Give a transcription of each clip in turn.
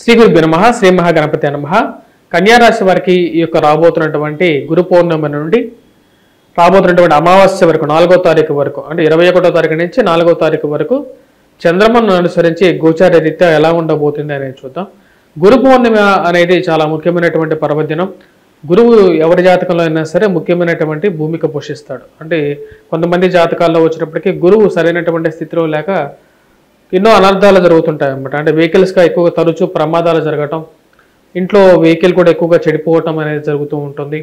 శ్రీ గురుభ్యో నమ శ్రీ మహాగణపతి నమ. కన్యారాశి వారికి ఈ యొక్క రాబోతున్నటువంటి గురు పౌర్ణమి నుండి రాబోతున్నటువంటి అమావాస్య వరకు నాలుగో తారీఖు వరకు అంటే ఇరవై ఒకటో తారీఖు నుంచి నాలుగో తారీఖు వరకు చంద్రమను అనుసరించి గోచార రీత్యా ఎలా ఉండబోతుంది అనేది చూద్దాం. గురు పౌర్ణమి అనేది చాలా ముఖ్యమైనటువంటి పర్వదినం. గురువు ఎవరి జాతకంలో అయినా సరే ముఖ్యమైనటువంటి భూమిక పోషిస్తాడు. అంటే కొంతమంది జాతకాల్లో వచ్చినప్పటికీ గురువు సరైనటువంటి స్థితిలో లేక ఎన్నో అనర్థాలు జరుగుతుంటాయి అన్నమాట. అంటే వెహికల్స్గా ఎక్కువగా తరచూ ప్రమాదాలు జరగటం ఇంట్లో వెహికల్ కూడా ఎక్కువగా చెడిపోవటం అనేది జరుగుతూ ఉంటుంది.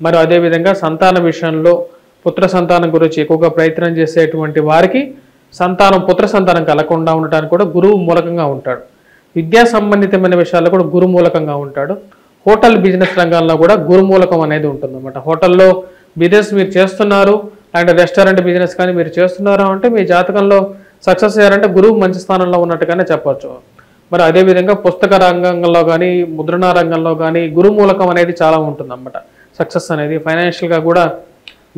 మరి అదేవిధంగా సంతాన విషయంలో పుత్ర సంతానం గురించి ఎక్కువగా ప్రయత్నం చేసేటువంటి వారికి సంతానం పుత్ర సంతానం కలగకుండా ఉండటానికి కూడా గురువు మూలకంగా ఉంటాడు. విద్యా సంబంధితమైన విషయాల్లో కూడా గురు మూలకంగా ఉంటాడు. హోటల్ బిజినెస్ రంగంలో కూడా గురు మూలకం అనేది ఉంటుంది అనమాట హోటల్లో బిజినెస్ మీరు చేస్తున్నారు అండ్ రెస్టారెంట్ బిజినెస్ కానీ మీరు చేస్తున్నారు అంటే మీ జాతకంలో సక్సెస్ అయ్యారంటే గురువు మంచి స్థానంలో ఉన్నట్టుగానే చెప్పవచ్చు మరి అదేవిధంగా పుస్తక రంగంలో కానీ ముద్రణ రంగంలో కానీ గురుమూలకం అనేది చాలా ఉంటుంది అన్నమాట సక్సెస్ అనేది ఫైనాన్షియల్గా కూడా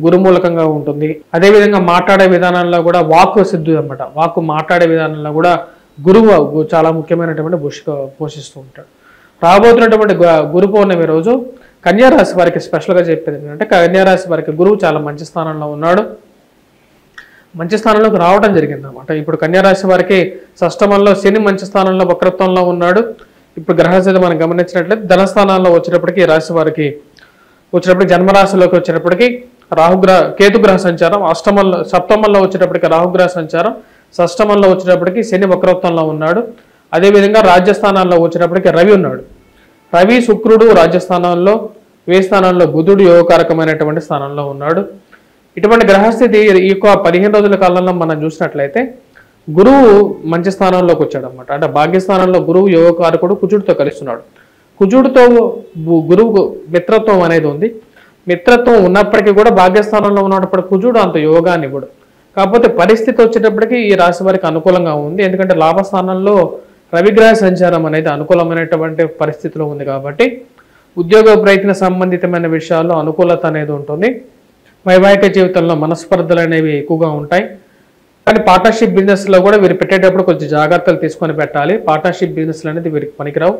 గురుమూలకంగా ఉంటుంది. అదేవిధంగా మాట్లాడే విధానంలో కూడా వాక్కు సిద్ధు అనమాట వాక్కు మాట్లాడే విధానంలో కూడా గురువు చాలా ముఖ్యమైనటువంటి పోషి పోషిస్తూ ఉంటాడు. రాబోతున్నటువంటి గురు పౌర్ణమి రోజు కన్యారాశి వారికి స్పెషల్గా చెప్పేది ఏంటంటే కన్యారాశి వారికి గురువు చాలా మంచి స్థానంలో ఉన్నాడు. మంచి స్థానంలోకి రావడం జరిగింది అనమాట ఇప్పుడు కన్యారాశి వారికి షష్టమంలో శని మంచి స్థానంలో వక్రత్వంలో ఉన్నాడు. ఇప్పుడు గ్రహస్థితి మనం గమనించినట్లయితే ధనస్థానాల్లో వచ్చేటప్పటికి రాశి వారికి వచ్చినప్పటికి జన్మరాశిలోకి వచ్చేటప్పటికి రాహుగ్రహ కేతుగ్రహ సంచారం అష్టమంలో సప్తమంలో వచ్చేటప్పటికి రాహుగ్రహ సంచారం షష్టమంలో వచ్చేటప్పటికి శని వక్రత్వంలో ఉన్నాడు. అదేవిధంగా రాజ్యస్థానాల్లో వచ్చేటప్పటికి రవి ఉన్నాడు. రవి శుక్రుడు రాజ్యస్థానాల్లో వే స్థానంలో బుధుడు యోగకారకమైనటువంటి స్థానంలో ఉన్నాడు. ఇటువంటి గ్రహస్థితి ఈ యొక్క పదిహేను రోజుల కాలంలో మనం చూసినట్లయితే గురువు మంచి స్థానంలోకి వచ్చాడు అనమాట అంటే భాగ్యస్థానంలో గురువు యోగకారకుడు కుజుడితో కలుస్తున్నాడు. కుజుడితో గురువుకు గురువు మిత్రత్వం అనేది ఉంది. మిత్రత్వం ఉన్నప్పటికీ కూడా భాగ్యస్థానంలో ఉన్నప్పుడు కుజుడు అంత యోగాన్ని ఇవ్వడు. కాకపోతే పరిస్థితి వచ్చేటప్పటికి ఈ రాశి వారికి అనుకూలంగా ఉంది. ఎందుకంటే లాభస్థానంలో రవిగ్రహ సంచారం అనేది అనుకూలమైనటువంటి పరిస్థితిలో ఉంది కాబట్టి ఉద్యోగ ప్రయత్న సంబంధితమైన విషయాల్లో అనుకూలత అనేది ఉంటుంది. వైవాహిక జీవితంలో మనస్పర్ధలు అనేవి ఎక్కువగా ఉంటాయి. కానీ పార్ట్నర్షిప్ బిజినెస్లో కూడా వీరు పెట్టేటప్పుడు కొంచెం జాగ్రత్తలు తీసుకొని పెట్టాలి. పార్ట్నర్షిప్ బిజినెస్లు అనేది వీరికి పనికిరావు.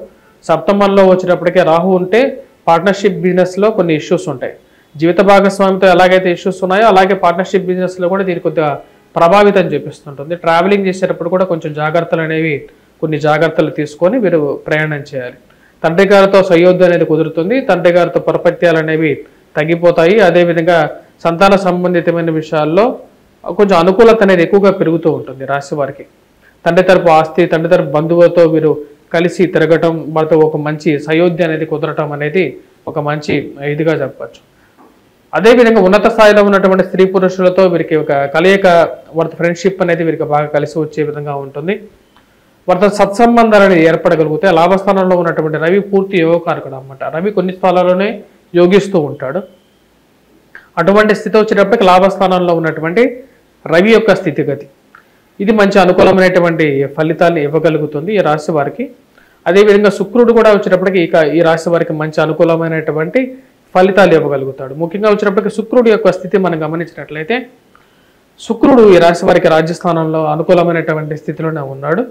సప్తమంలో వచ్చేటప్పటికే రాహు ఉంటే పార్ట్నర్షిప్ బిజినెస్లో కొన్ని ఇష్యూస్ ఉంటాయి. జీవిత భాగస్వామితో ఎలాగైతే ఇష్యూస్ ఉన్నాయో అలాగే పార్ట్నర్షిప్ బిజినెస్లో కూడా దీని కొద్దిగా ప్రభావితం చూపిస్తుంటుంది. ట్రావెలింగ్ చేసేటప్పుడు కూడా కొంచెం జాగ్రత్తలు అనేవి కొన్ని జాగ్రత్తలు తీసుకొని వీరు ప్రయాణం చేయాలి. తండ్రి గారితో సయోధ్య అనేది కుదురుతుంది. తండ్రి గారితో పరపత్యాలు అనేవి తగ్గిపోతాయి. అదేవిధంగా సంతాన సంబంధితమైన విషయాల్లో కొంచెం అనుకూలత అనేది ఎక్కువగా పెరుగుతూ ఉంటుంది రాశి వారికి. తండ్రి తరపు ఆస్తి తండ్రి తరపు బంధువులతో వీరు కలిసి తిరగటం వారితో ఒక మంచి సయోధ్య అనేది కుదరటం అనేది ఒక మంచి ఇదిగా చెప్పచ్చు. అదేవిధంగా ఉన్నత స్థాయిలో ఉన్నటువంటి స్త్రీ పురుషులతో వీరికి ఒక కలయిక వారితో ఫ్రెండ్షిప్ అనేది వీరికి బాగా కలిసి వచ్చే విధంగా ఉంటుంది. వారితో సత్సంబంధాలు అనేది ఏర్పడగలిగితే లాభస్థానంలో ఉన్నటువంటి రవి పూర్తి యోగకారకుడు అన్నమాట. రవి కొన్ని స్థలాల్లోనే యోగిస్తూ ఉంటాడు. అటువంటి స్థితి వచ్చేటప్పటికి లాభస్థానంలో ఉన్నటువంటి రవి యొక్క స్థితిగతి. ఇది మంచి అనుకూలమైనటువంటి ఫలితాన్ని ఇవ్వగలుగుతుంది ఈ రాశి వారికి. అదేవిధంగా శుక్రుడు కూడా వచ్చేటప్పటికి ఇక ఈ రాశి వారికి మంచి అనుకూలమైనటువంటి ఫలితాలు ఇవ్వగలుగుతాడు. ముఖ్యంగా వచ్చేటప్పటికి శుక్రుడు యొక్క స్థితి మనం గమనించినట్లయితే శుక్రుడు ఈ రాశి వారికి రాజ్యస్థానంలో అనుకూలమైనటువంటి స్థితిలోనే ఉన్నాడు.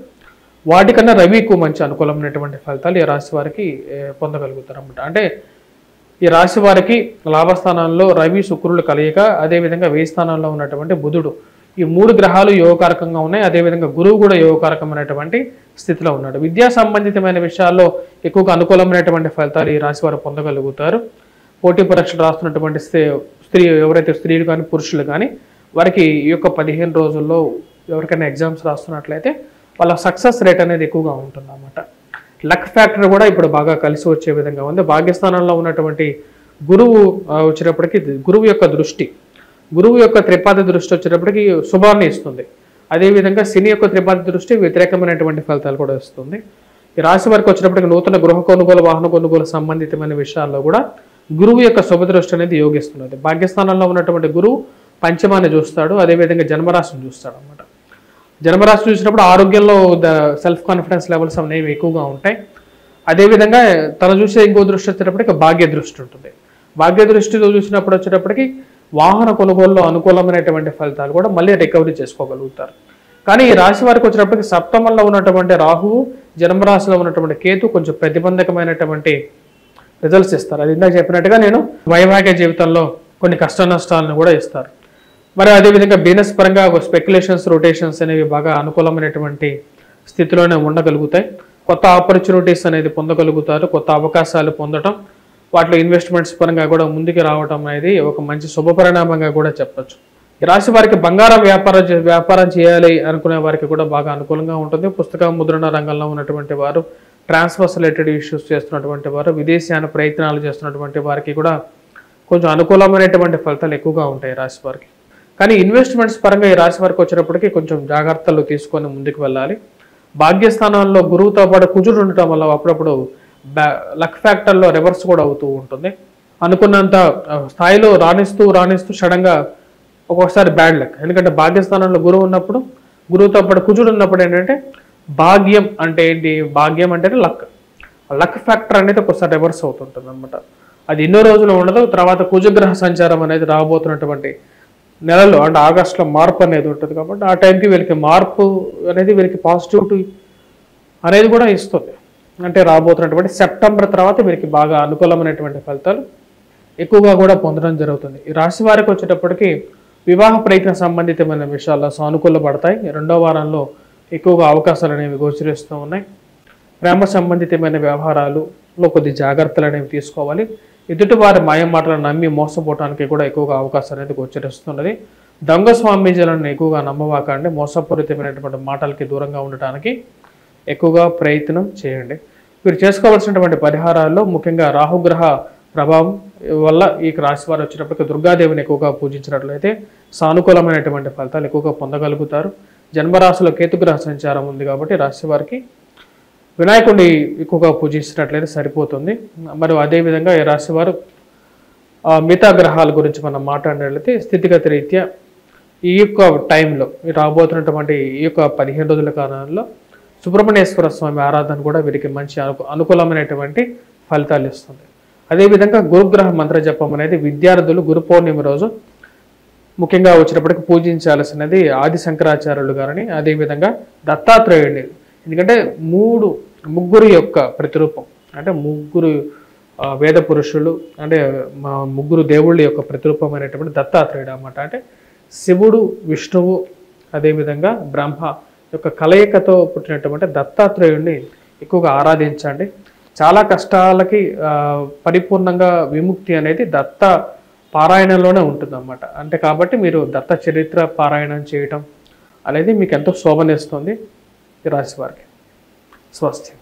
వాటికన్నా రవికు మంచి అనుకూలమైనటువంటి ఫలితాలు ఈ రాశి వారికి పొందగలుగుతారు అన్నమాట అంటే ఈ రాశి వారికి లాభస్థానంలో రవి శుక్రులు కలయిక అదేవిధంగా వేయి స్థానంలో ఉన్నటువంటి బుధుడు. ఈ మూడు గ్రహాలు యోగకారకంగా ఉన్నాయి. అదేవిధంగా గురువు కూడా యోగకారకమైనటువంటి స్థితిలో ఉన్నాడు. విద్యా సంబంధితమైన విషయాల్లో ఎక్కువగా అనుకూలమైనటువంటి ఫలితాలు ఈ రాశి వారు పొందగలుగుతారు. పోటీ పరీక్షలు రాస్తున్నటువంటి స్త్రీ ఎవరైతే స్త్రీలు కానీ పురుషులు కానీ వారికి ఈ యొక్క పదిహేను రోజుల్లో ఎవరికైనా ఎగ్జామ్స్ రాస్తున్నట్లయితే వాళ్ళ సక్సెస్ రేట్ అనేది ఎక్కువగా ఉంటుంది లక్ ఫ్యాక్టర్ కూడా ఇప్పుడు బాగా కలిసి వచ్చే విధంగా ఉంది. భాగ్యస్థానంలో ఉన్నటువంటి గురువు వచ్చేటప్పటికి గురువు యొక్క దృష్టి గురువు యొక్క త్రిపాద దృష్టి వచ్చేటప్పటికి శుభాన్ని ఇస్తుంది. అదేవిధంగా శని యొక్క త్రిపాద దృష్టి వ్యతిరేకమైనటువంటి ఫలితాలు కూడా ఇస్తుంది. ఈ రాశి వారికి వచ్చేటప్పటికి నూతన గృహ కొనుగోలు వాహన కొనుగోలు సంబంధితమైన విషయాల్లో కూడా గురువు యొక్క శుభ దృష్టి అనేది యోగిస్తున్నది. భాగ్యస్థానంలో ఉన్నటువంటి గురువు పంచమాన్ని చూస్తాడు అదేవిధంగా జన్మరాశిని చూస్తాడు అనమాట జన్మరాశి చూసినప్పుడు ఆరోగ్యంలో ద సెల్ఫ్ కాన్ఫిడెన్స్ లెవెల్స్ అనేవి ఎక్కువగా ఉంటాయి. అదేవిధంగా తను చూసే ఇంకో దృష్టి వచ్చేటప్పటికి భాగ్య దృష్టి ఉంటుంది. భాగ్య దృష్టితో చూసినప్పుడు వచ్చేటప్పటికి వాహన కొనుగోలులో అనుకూలమైనటువంటి ఫలితాలు కూడా మళ్ళీ రికవరీ చేసుకోగలుగుతారు. కానీ ఈ రాశి వారికి వచ్చినప్పటికి సప్తమంలో ఉన్నటువంటి రాహువు జన్మరాశిలో ఉన్నటువంటి కేతు కొంచెం ప్రతిబంధకమైనటువంటి రిజల్ట్స్ ఇస్తారు. అది ఇందాక చెప్పినట్టుగా నేను వైవాహిక జీవితంలో కొన్ని కష్ట నష్టాలను కూడా ఇస్తారు. మరి అదేవిధంగా బిజినెస్ పరంగా స్పెక్యులేషన్స్ రొటేషన్స్ అనేవి బాగా అనుకూలమైనటువంటి స్థితిలోనే ఉండగలుగుతాయి. కొత్త ఆపర్చునిటీస్ అనేది పొందగలుగుతారు. కొత్త అవకాశాలు పొందడం వాటిలో ఇన్వెస్ట్మెంట్స్ పరంగా కూడా ముందుకు రావడం అనేది ఒక మంచి శుభ పరిణామంగా కూడా చెప్పొచ్చు. ఈ రాశి వారికి బంగారం వ్యాపారం చే- వ్యాపారం చేయాలి అనుకునే వారికి కూడా బాగా అనుకూలంగా ఉంటుంది. పుస్తక ముద్రణ రంగంలో ఉన్నటువంటి వారు ట్రాన్స్ఫర్స్ రిలేటెడ్ ఇష్యూస్ చేస్తున్నటువంటి వారు విదేశీయాన ప్రయత్నాలు చేస్తున్నటువంటి వారికి కూడా కొంచెం అనుకూలమైనటువంటి ఫలితాలు ఎక్కువగా ఉంటాయి రాశి వారికి. కానీ ఇన్వెస్ట్మెంట్స్ పరంగా ఈ రాశి వారికి వచ్చినప్పటికీ కొంచెం జాగ్రత్తలు తీసుకొని ముందుకు వెళ్ళాలి. భాగ్యస్థానంలో గురువుతో పాటు కుజుడు ఉండటం వల్ల అప్పుడప్పుడు బ్యా లక్ ఫ్యాక్టర్లో రివర్స్ కూడా అవుతూ ఉంటుంది. అనుకున్నంత స్థాయిలో రాణిస్తూ రాణిస్తూ సడన్గా ఒక్కొక్కసారి బ్యాడ్ లక్. ఎందుకంటే భాగ్యస్థానంలో గురువు ఉన్నప్పుడు గురువుతో పాటు కుజుడు ఉన్నప్పుడు ఏంటంటే భాగ్యం అంటే ఏంటి? భాగ్యం అంటే లక్. లక్ ఫ్యాక్టర్ అనేది ఒక్కొక్కసారి రివర్స్ అవుతుంటుంది అనమాట అది ఎన్నో రోజులు ఉండదు తర్వాత కుజగ్రహ సంచారం అనేది రాబోతున్నటువంటి నెలలో అంటే ఆగస్టులో మార్పు అనేది ఉంటుంది కాబట్టి ఆ టైంకి వీళ్ళకి మార్పు అనేది వీళ్ళకి పాజిటివిటీ అనేది కూడా ఇస్తుంది. అంటే రాబోతున్నటువంటి సెప్టెంబర్ తర్వాత వీరికి బాగా అనుకూలమైనటువంటి ఫలితాలు ఎక్కువగా కూడా పొందడం జరుగుతుంది. ఈ రాశి వారికి వచ్చేటప్పటికి వివాహ ప్రయత్న సంబంధితమైన విషయాల్లో సానుకూల పడతాయి రెండో వారంలో ఎక్కువగా అవకాశాలు అనేవి గోచరిస్తూ ఉన్నాయి. ప్రేమ సంబంధితమైన వ్యవహారాలులో కొద్ది జాగ్రత్తలు అనేవి తీసుకోవాలి. ఎదుటివారి మాయ మాటలను నమ్మి మోసపోవడానికి కూడా ఎక్కువగా అవకాశం అనేది గోచరిస్తున్నది. దొంగ స్వామీజీలను ఎక్కువగా నమ్మవాకండి. మోసపూరితమైనటువంటి మాటలకి దూరంగా ఉండటానికి ఎక్కువగా ప్రయత్నం చేయండి. మీరు చేసుకోవాల్సినటువంటి పరిహారాల్లో ముఖ్యంగా రాహుగ్రహ ప్రభావం వల్ల ఈ రాశి వారు వచ్చినప్పటికీ దుర్గాదేవిని ఎక్కువగా పూజించినట్లయితే సానుకూలమైనటువంటి ఫలితాలు ఎక్కువగా పొందగలుగుతారు. జన్మరాశిలో కేతుగ్రహ సంచారం ఉంది కాబట్టి రాశి వారికి వినాయకుడిని ఎక్కువగా పూజించినట్లయితే సరిపోతుంది. మరి అదేవిధంగా ఈ రాశి వారు మిగతా గ్రహాల గురించి మనం మాట్లాడినట్లయితే స్థితిగతి రీత్యా ఈ యొక్క టైంలో రాబోతున్నటువంటి ఈ యొక్క పదిహేను రోజుల కాలంలో సుబ్రహ్మణ్యేశ్వర స్వామి ఆరాధన కూడా వీరికి మంచి అను అనుకూలమైనటువంటి ఫలితాలు ఇస్తుంది. అదేవిధంగా గురుగ్రహ మంత్ర జపం అనేది విద్యార్థులు గురు పౌర్ణమి రోజు ముఖ్యంగా వచ్చినప్పటికి పూజించాల్సినది ఆది శంకరాచార్యులు గారని అదేవిధంగా దత్తాత్రేయుడిని ఎందుకంటే మూడు ముగ్గురు యొక్క ప్రతిరూపం. అంటే ముగ్గురు వేద పురుషులు అంటే మా ముగ్గురు దేవుళ్ళ యొక్క ప్రతిరూపమైనటువంటి దత్తాత్రేయుడు అన్నమాట. అంటే శివుడు విష్ణువు అదేవిధంగా బ్రహ్మ యొక్క కలయికతో పుట్టినటువంటి దత్తాత్రేయుడిని ఎక్కువగా ఆరాధించండి. చాలా కష్టాలకి పరిపూర్ణంగా విముక్తి అనేది దత్త పారాయణంలోనే ఉంటుందన్నమాట. అంటే కాబట్టి మీరు దత్త చరిత్ర పారాయణం చేయటం అనేది మీకు ఎంతో శోభనిస్తుంది ఈ రాశి వారికి. స్వస్తి.